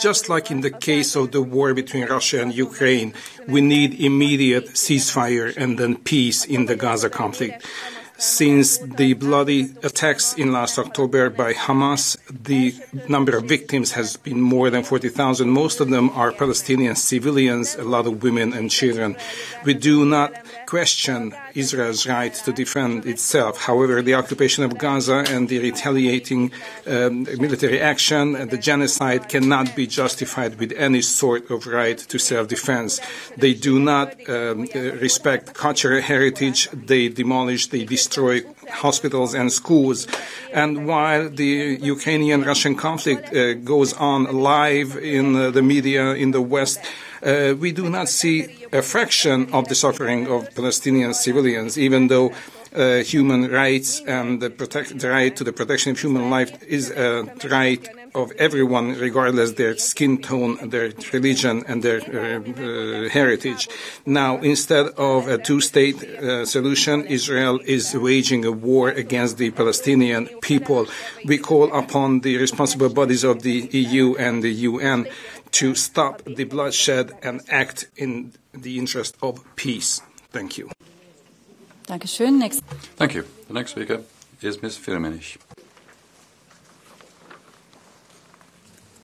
Just like in the case of the war between Russia and Ukraine, we need immediate ceasefire and then peace in the Gaza conflict. Since the bloody attacks in last October by Hamas, the number of victims has been more than 40,000. Most of them are Palestinian civilians, a lot of women and children. We do not question Israel's right to defend itself. However, the occupation of Gaza and the retaliating um, military action and the genocide cannot be justified with any sort of right to self-defense. They do not um, respect cultural heritage. They demolish, they destroy hospitals and schools. And while the Ukrainian-Russian conflict uh, goes on live in uh, the media in the West, uh, we do not see a fraction of the suffering of Palestinian civilians, even though uh, human rights and the, protect, the, right to the protection of human life is a right of everyone, regardless their skin tone, their religion, and their uh, uh, heritage. Now, instead of a two-state uh, solution, Israel is waging a war against the Palestinian people. We call upon the responsible bodies of the EU and the UN to stop the bloodshed and act in the interest of peace. Thank you. Dankeschön. Next. Thank you. The next speaker is Ms. Firmenich.